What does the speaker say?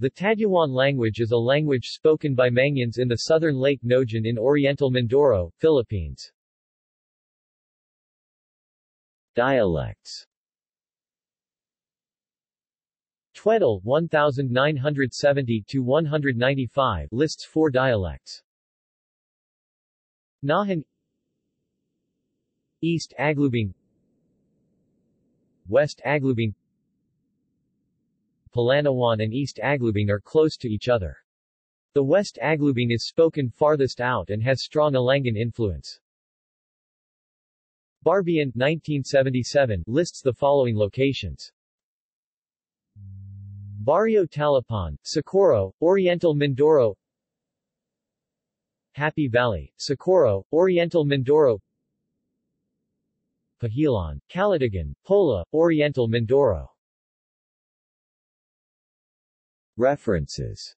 The Tadyawan language is a language spoken by Mangyans in the southern Lake Naujan in Oriental Mindoro, Philippines. Dialects Tweddle 1970 to 195 lists four dialects. Nahan East Aglubang West Aglubang Palanawan and East Aglubang are close to each other. The West Aglubang is spoken farthest out and has strong Alangan influence. Barbian 1977 lists the following locations. Barrio Talapan, Socorro, Oriental Mindoro Happy Valley, Socorro, Oriental Mindoro Pahilan, Calatagan, Pola, Oriental Mindoro References